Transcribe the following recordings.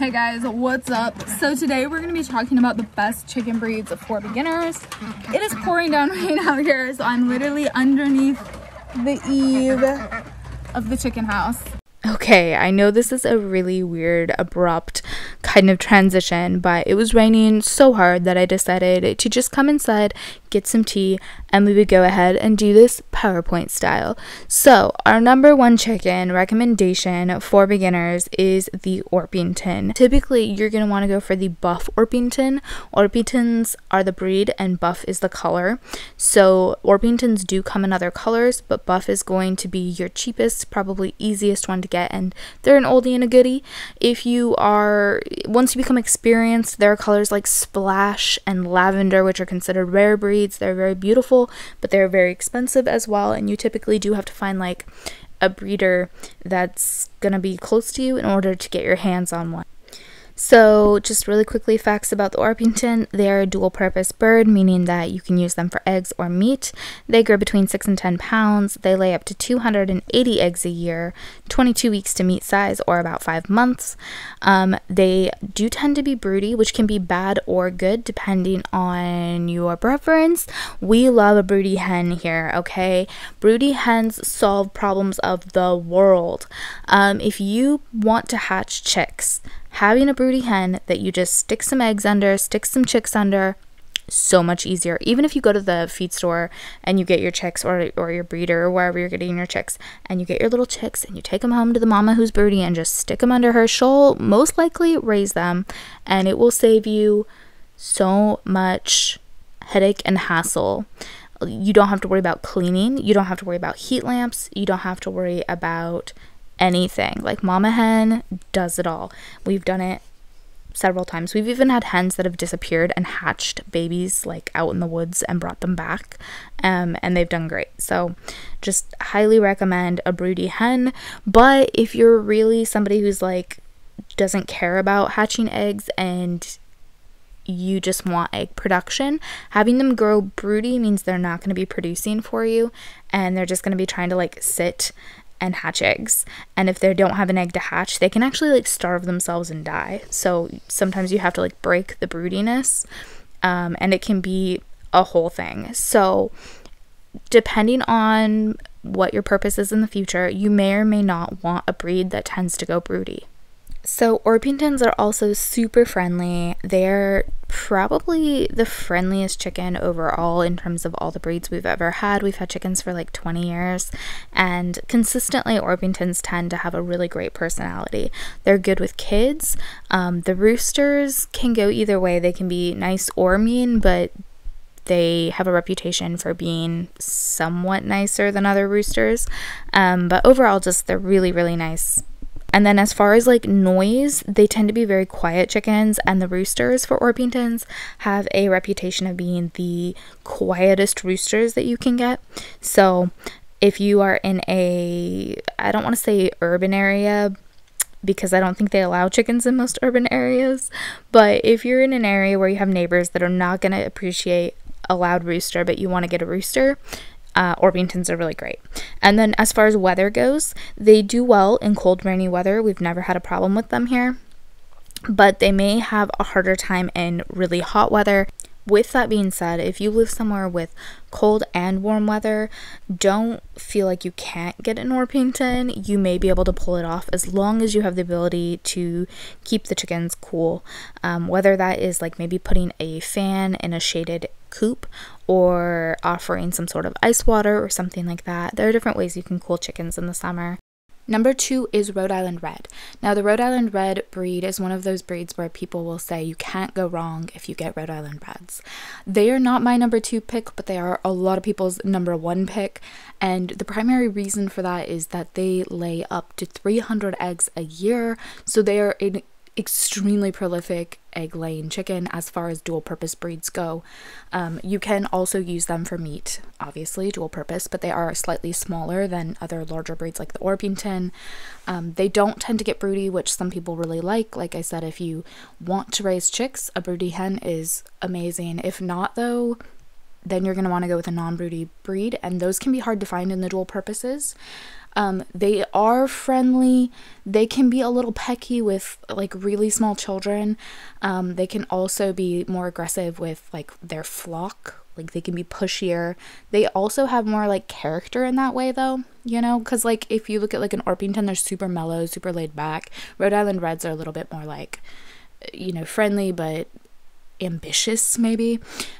Hey guys, what's up? So today we're going to be talking about the best chicken breeds for beginners. It is pouring down rain out here, so I'm literally underneath the eave of the chicken house. Okay, I know this is a really weird, abrupt kind of transition, but it was raining so hard that I decided to just come inside, get some tea, and we would go ahead and do this PowerPoint style. So, our number one chicken recommendation for beginners is the Orpington. Typically, you're going to want to go for the buff Orpington. Orpingtons are the breed, and buff is the color. So, Orpingtons do come in other colors, but buff is going to be your cheapest, probably easiest one to get, and they're an oldie and a goodie. If you are, once you become experienced, there are colors like splash and lavender, which are considered rare breeds. They're very beautiful, but they're very expensive as well, and you typically do have to find like a breeder that's gonna be close to you in order to get your hands on one. So, just really quickly, facts about the Orpington. They are a dual purpose bird, meaning that you can use them for eggs or meat. They grow between 6 and 10 pounds. They lay up to 280 eggs a year, 22 weeks to meat size, or about 5 months. Um, they do tend to be broody, which can be bad or good depending on your preference. We love a broody hen here, okay? Broody hens solve problems of the world. Um, if you want to hatch chicks, having a broody hen that you just stick some eggs under, stick some chicks under, so much easier. Even if you go to the feed store and you get your chicks or, or your breeder or wherever you're getting your chicks and you get your little chicks and you take them home to the mama who's broody and just stick them under her, she'll most likely raise them and it will save you so much headache and hassle. You don't have to worry about cleaning. You don't have to worry about heat lamps. You don't have to worry about anything. Like Mama Hen does it all. We've done it several times. We've even had hens that have disappeared and hatched babies like out in the woods and brought them back. Um, and they've done great. So just highly recommend a broody hen. But if you're really somebody who's like doesn't care about hatching eggs and you just want egg production, having them grow broody means they're not going to be producing for you and they're just going to be trying to like sit and hatch eggs. And if they don't have an egg to hatch, they can actually like starve themselves and die. So sometimes you have to like break the broodiness, um, and it can be a whole thing. So depending on what your purpose is in the future, you may or may not want a breed that tends to go broody. So, Orpingtons are also super friendly. They're probably the friendliest chicken overall in terms of all the breeds we've ever had. We've had chickens for like 20 years, and consistently, Orpingtons tend to have a really great personality. They're good with kids. Um, the roosters can go either way, they can be nice or mean, but they have a reputation for being somewhat nicer than other roosters. Um, but overall, just they're really, really nice and then as far as like noise, they tend to be very quiet chickens, and the roosters for Orpingtons have a reputation of being the quietest roosters that you can get. So if you are in a, I don't want to say urban area, because I don't think they allow chickens in most urban areas. But if you're in an area where you have neighbors that are not going to appreciate a loud rooster, but you want to get a rooster, uh, Orpingtons are really great. And then as far as weather goes, they do well in cold, rainy weather. We've never had a problem with them here. But they may have a harder time in really hot weather. With that being said, if you live somewhere with cold and warm weather, don't feel like you can't get an Orpington. You may be able to pull it off as long as you have the ability to keep the chickens cool. Um, whether that is like maybe putting a fan in a shaded coop or offering some sort of ice water or something like that. There are different ways you can cool chickens in the summer. Number two is Rhode Island Red. Now, the Rhode Island Red breed is one of those breeds where people will say you can't go wrong if you get Rhode Island Reds. They are not my number two pick, but they are a lot of people's number one pick. And the primary reason for that is that they lay up to 300 eggs a year. So they are an extremely prolific egg laying chicken as far as dual purpose breeds go. Um, you can also use them for meat, obviously, dual purpose, but they are slightly smaller than other larger breeds like the Orpington. Um, they don't tend to get broody, which some people really like. Like I said, if you want to raise chicks, a broody hen is amazing. If not, though, then you're going to want to go with a non broody breed, and those can be hard to find in the dual purposes. Um, they are friendly. They can be a little pecky with like really small children. Um, they can also be more aggressive with like their flock. Like they can be pushier. They also have more like character in that way though, you know? Because like if you look at like an Orpington, they're super mellow, super laid back. Rhode Island Reds are a little bit more like, you know, friendly but ambitious maybe.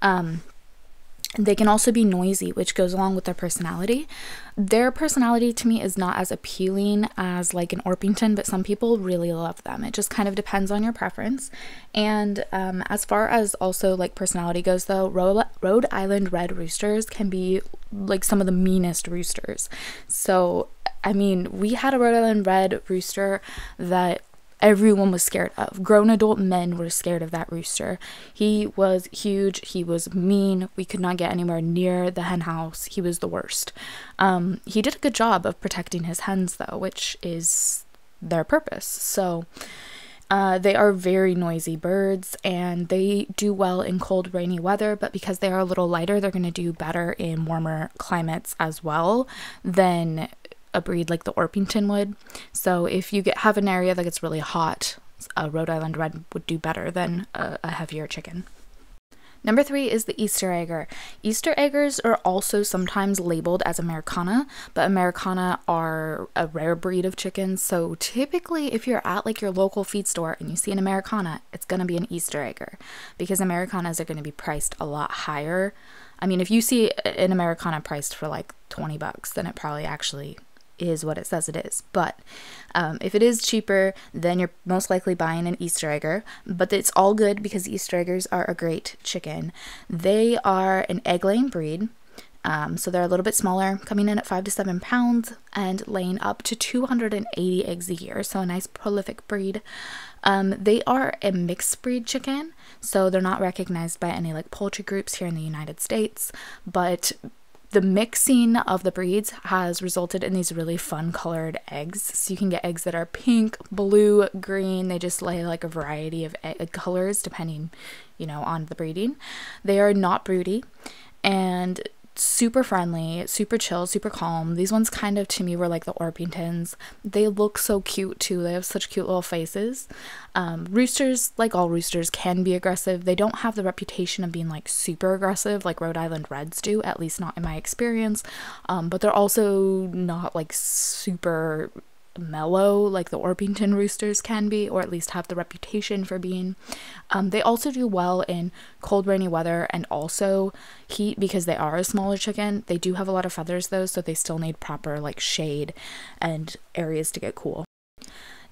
Um, they can also be noisy, which goes along with their personality. Their personality to me is not as appealing as like an Orpington, but some people really love them. It just kind of depends on your preference. And um, as far as also like personality goes, though, Rhode, Rhode Island Red Roosters can be like some of the meanest roosters. So, I mean, we had a Rhode Island Red Rooster that everyone was scared of. Grown adult men were scared of that rooster. He was huge. He was mean. We could not get anywhere near the hen house. He was the worst. Um, he did a good job of protecting his hens, though, which is their purpose. So. Uh, they are very noisy birds and they do well in cold, rainy weather, but because they are a little lighter, they're going to do better in warmer climates as well than a breed like the Orpington would. So if you get have an area that gets really hot, a Rhode Island Red would do better than a, a heavier chicken. Number three is the Easter egger. Easter eggers are also sometimes labeled as Americana, but Americana are a rare breed of chickens. So typically, if you're at like your local feed store and you see an Americana, it's going to be an Easter egger because Americanas are going to be priced a lot higher. I mean, if you see an Americana priced for like 20 bucks, then it probably actually is what it says it is. But um, if it is cheaper, then you're most likely buying an Easter egger. But it's all good because Easter eggers are a great chicken. They are an egg laying breed. Um, so they're a little bit smaller, coming in at five to seven pounds and laying up to 280 eggs a year. So a nice prolific breed. Um, they are a mixed breed chicken, so they're not recognized by any like poultry groups here in the United States, but the mixing of the breeds has resulted in these really fun colored eggs. So you can get eggs that are pink, blue, green. They just lay like a variety of egg uh, colors depending, you know, on the breeding. They are not broody and super friendly, super chill, super calm. These ones kind of to me were like the Orpingtons. They look so cute too. They have such cute little faces. Um, roosters, like all roosters, can be aggressive. They don't have the reputation of being like super aggressive like Rhode Island Reds do, at least not in my experience. Um, but they're also not like super mellow like the Orpington roosters can be, or at least have the reputation for being. Um, they also do well in cold, rainy weather and also heat because they are a smaller chicken. They do have a lot of feathers though, so they still need proper like shade and areas to get cool.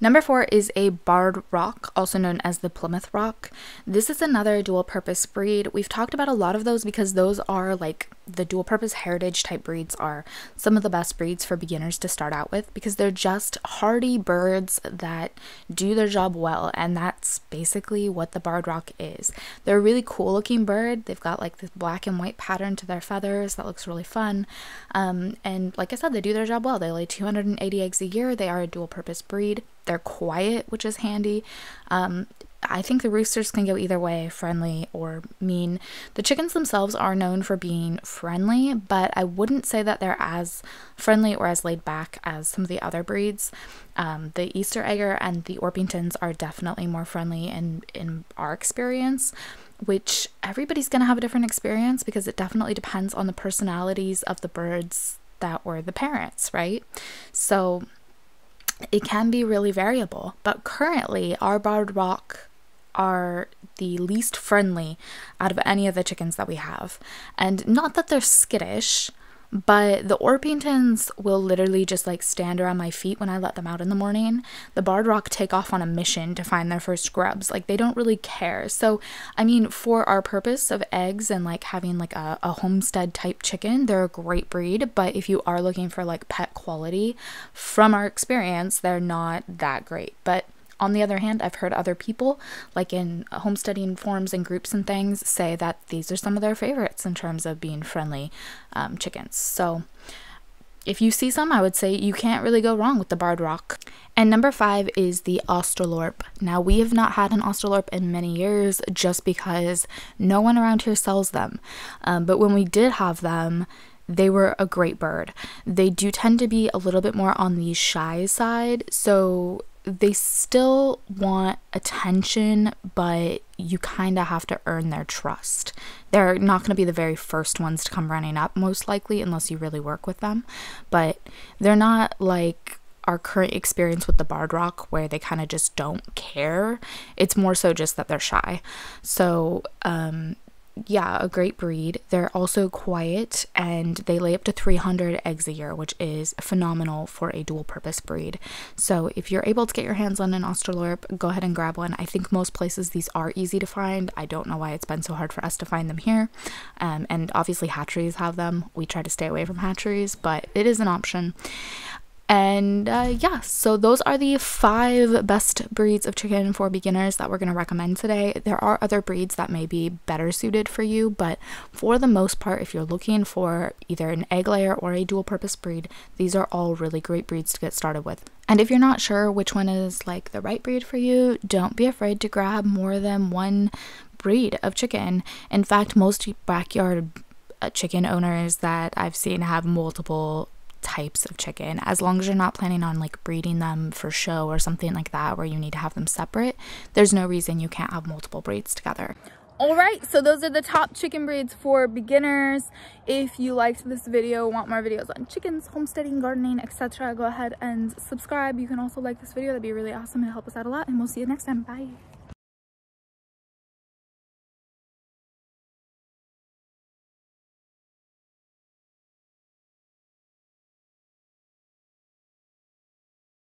Number four is a barred rock, also known as the Plymouth Rock. This is another dual purpose breed. We've talked about a lot of those because those are like the dual purpose heritage type breeds are some of the best breeds for beginners to start out with because they're just hardy birds that do their job well and that's basically what the barred rock is. They're a really cool looking bird. They've got like this black and white pattern to their feathers that looks really fun. Um, and like I said, they do their job well. They lay 280 eggs a year. They are a dual purpose breed. They're quiet, which is handy. Um, I think the roosters can go either way, friendly or mean. The chickens themselves are known for being friendly, but I wouldn't say that they're as friendly or as laid back as some of the other breeds. Um, the Easter Egger and the Orpingtons are definitely more friendly in, in our experience, which everybody's going to have a different experience because it definitely depends on the personalities of the birds that were the parents, right? So it can be really variable, but currently our barred rock are the least friendly out of any of the chickens that we have. And not that they're skittish, but the Orpingtons will literally just like stand around my feet when I let them out in the morning. The Barred Rock take off on a mission to find their first grubs. Like they don't really care. So, I mean, for our purpose of eggs and like having like a, a homestead type chicken, they're a great breed. But if you are looking for like pet quality, from our experience, they're not that great. But on the other hand, I've heard other people, like in homesteading forums and groups and things, say that these are some of their favorites in terms of being friendly um, chickens. So if you see some, I would say you can't really go wrong with the barred rock. And number five is the Australorp. Now, we have not had an Australorp in many years just because no one around here sells them. Um, but when we did have them, they were a great bird. They do tend to be a little bit more on the shy side, so they still want attention, but you kind of have to earn their trust. They're not going to be the very first ones to come running up, most likely, unless you really work with them. But they're not like our current experience with the barred rock where they kind of just don't care it's more so just that they're shy so um yeah a great breed. They're also quiet and they lay up to 300 eggs a year which is phenomenal for a dual purpose breed. So if you're able to get your hands on an australorp go ahead and grab one. I think most places these are easy to find. I don't know why it's been so hard for us to find them here. Um, and obviously hatcheries have them. We try to stay away from hatcheries but it is an option and uh, yeah, so those are the five best breeds of chicken for beginners that we're going to recommend today. There are other breeds that may be better suited for you, but for the most part, if you're looking for either an egg layer or a dual purpose breed, these are all really great breeds to get started with. And if you're not sure which one is like the right breed for you, don't be afraid to grab more than one breed of chicken. In fact, most backyard uh, chicken owners that I've seen have multiple types of chicken as long as you're not planning on like breeding them for show or something like that where you need to have them separate there's no reason you can't have multiple breeds together. All right so those are the top chicken breeds for beginners. If you liked this video want more videos on chickens homesteading gardening etc go ahead and subscribe. You can also like this video that'd be really awesome. And help us out a lot and we'll see you next time. Bye